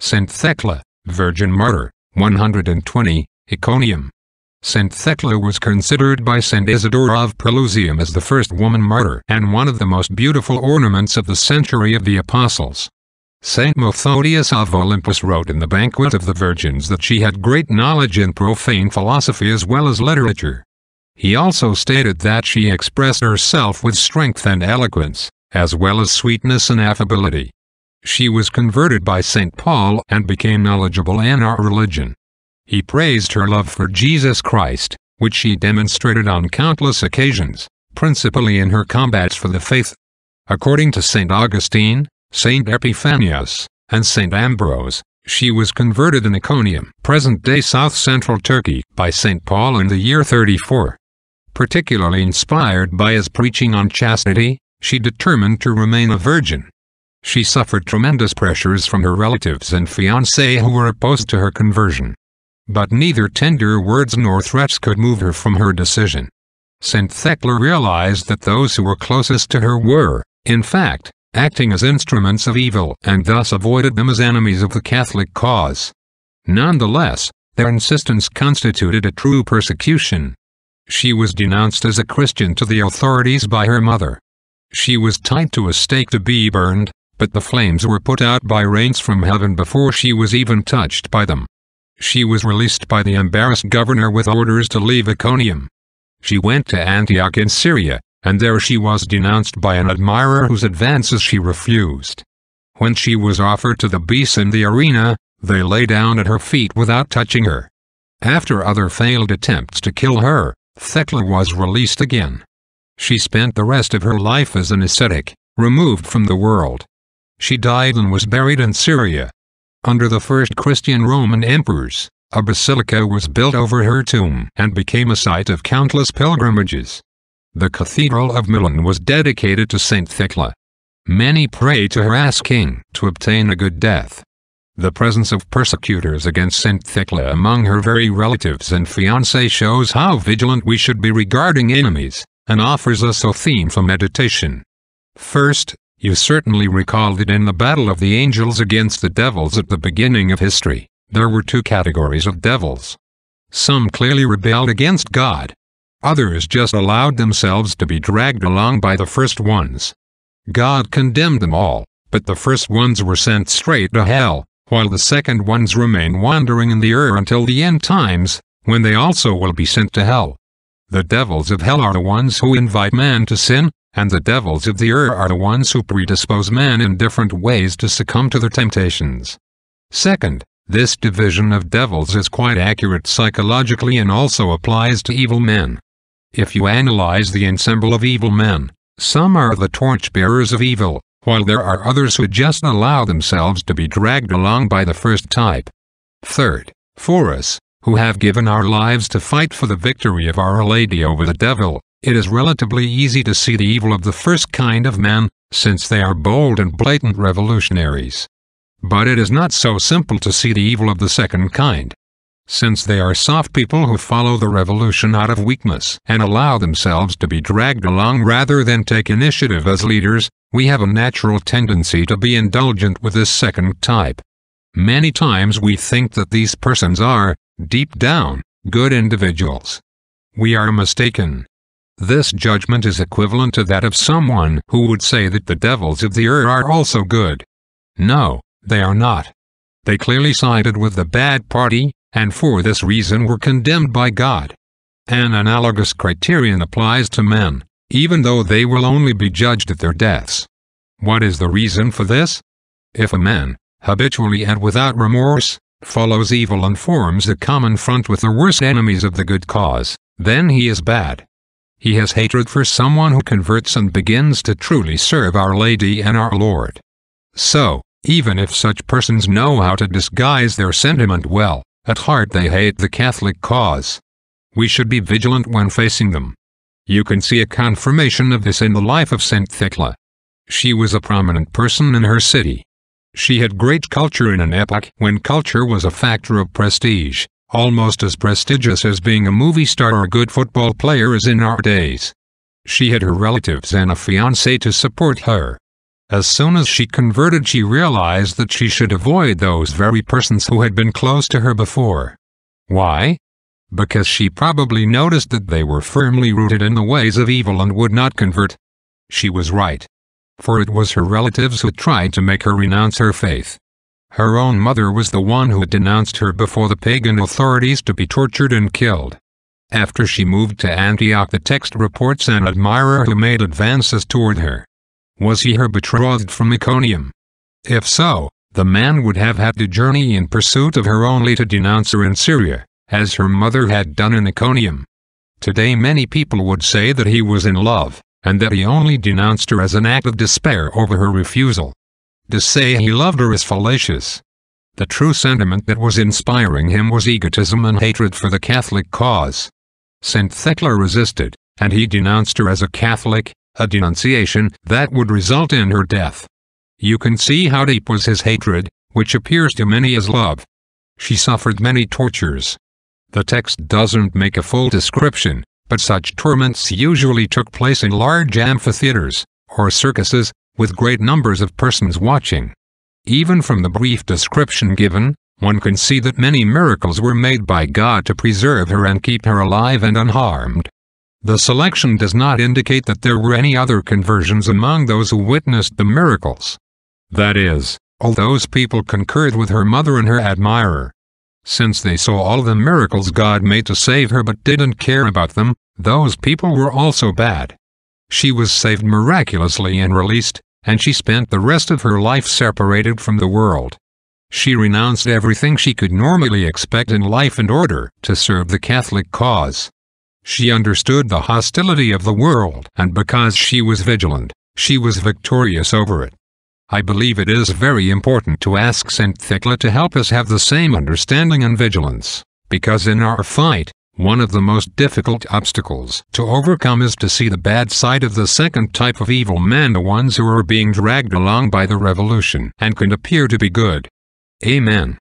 Saint Thecla, Virgin Martyr, 120, Iconium. Saint Thecla was considered by Saint Isidore of Pelusium as the first woman martyr and one of the most beautiful ornaments of the century of the Apostles. Saint Methodius of Olympus wrote in the Banquet of the Virgins that she had great knowledge in profane philosophy as well as literature. He also stated that she expressed herself with strength and eloquence, as well as sweetness and affability. She was converted by St. Paul and became knowledgeable in our religion. He praised her love for Jesus Christ, which she demonstrated on countless occasions, principally in her combats for the faith. According to St. Augustine, St. Epiphanius, and St. Ambrose, she was converted in Iconium, present-day south-central Turkey, by St. Paul in the year 34. Particularly inspired by his preaching on chastity, she determined to remain a virgin. She suffered tremendous pressures from her relatives and fiancé who were opposed to her conversion. But neither tender words nor threats could move her from her decision. St. Thecla realized that those who were closest to her were, in fact, acting as instruments of evil and thus avoided them as enemies of the Catholic cause. Nonetheless, their insistence constituted a true persecution. She was denounced as a Christian to the authorities by her mother. She was tied to a stake to be burned, but the flames were put out by rains from heaven before she was even touched by them. She was released by the embarrassed governor with orders to leave Iconium. She went to Antioch in Syria, and there she was denounced by an admirer whose advances she refused. When she was offered to the beasts in the arena, they lay down at her feet without touching her. After other failed attempts to kill her, Thecla was released again. She spent the rest of her life as an ascetic, removed from the world. She died and was buried in Syria. Under the first Christian Roman emperors, a basilica was built over her tomb and became a site of countless pilgrimages. The Cathedral of Milan was dedicated to Saint Thecla. Many pray to her asking to obtain a good death. The presence of persecutors against Saint Thecla among her very relatives and fiancé shows how vigilant we should be regarding enemies, and offers us a theme for meditation. First, you certainly recall that in the battle of the angels against the devils at the beginning of history, there were two categories of devils. Some clearly rebelled against God. Others just allowed themselves to be dragged along by the first ones. God condemned them all, but the first ones were sent straight to hell, while the second ones remain wandering in the earth until the end times, when they also will be sent to hell. The devils of hell are the ones who invite man to sin, and the devils of the earth are the ones who predispose man in different ways to succumb to their temptations. Second, this division of devils is quite accurate psychologically and also applies to evil men. If you analyze the ensemble of evil men, some are the torchbearers of evil, while there are others who just allow themselves to be dragged along by the first type. Third, for us, who have given our lives to fight for the victory of Our Lady over the devil, it is relatively easy to see the evil of the first kind of men, since they are bold and blatant revolutionaries. But it is not so simple to see the evil of the second kind. Since they are soft people who follow the revolution out of weakness and allow themselves to be dragged along rather than take initiative as leaders, we have a natural tendency to be indulgent with this second type. Many times we think that these persons are, deep down, good individuals. We are mistaken. This judgment is equivalent to that of someone who would say that the devils of the earth are also good. No, they are not. They clearly sided with the bad party, and for this reason were condemned by God. An analogous criterion applies to men, even though they will only be judged at their deaths. What is the reason for this? If a man, habitually and without remorse, follows evil and forms a common front with the worst enemies of the good cause, then he is bad. He has hatred for someone who converts and begins to truly serve Our Lady and our Lord. So, even if such persons know how to disguise their sentiment well, at heart they hate the Catholic cause. We should be vigilant when facing them. You can see a confirmation of this in the life of St. Thecla. She was a prominent person in her city. She had great culture in an epoch when culture was a factor of prestige almost as prestigious as being a movie star or a good football player is in our days. She had her relatives and a fiancé to support her. As soon as she converted she realized that she should avoid those very persons who had been close to her before. Why? Because she probably noticed that they were firmly rooted in the ways of evil and would not convert. She was right. For it was her relatives who tried to make her renounce her faith. Her own mother was the one who denounced her before the pagan authorities to be tortured and killed. After she moved to Antioch the text reports an admirer who made advances toward her. Was he her betrothed from Iconium? If so, the man would have had to journey in pursuit of her only to denounce her in Syria, as her mother had done in Iconium. Today many people would say that he was in love, and that he only denounced her as an act of despair over her refusal. To say he loved her is fallacious. The true sentiment that was inspiring him was egotism and hatred for the Catholic cause. St. Thecla resisted, and he denounced her as a Catholic, a denunciation that would result in her death. You can see how deep was his hatred, which appears to many as love. She suffered many tortures. The text doesn't make a full description, but such torments usually took place in large amphitheaters, or circuses, with great numbers of persons watching. Even from the brief description given, one can see that many miracles were made by God to preserve her and keep her alive and unharmed. The selection does not indicate that there were any other conversions among those who witnessed the miracles. That is, all those people concurred with her mother and her admirer. Since they saw all the miracles God made to save her but didn't care about them, those people were also bad. She was saved miraculously and released, and she spent the rest of her life separated from the world. She renounced everything she could normally expect in life in order to serve the Catholic cause. She understood the hostility of the world, and because she was vigilant, she was victorious over it. I believe it is very important to ask St. Thecla to help us have the same understanding and vigilance, because in our fight, one of the most difficult obstacles to overcome is to see the bad side of the second type of evil men, the ones who are being dragged along by the revolution and can appear to be good. Amen.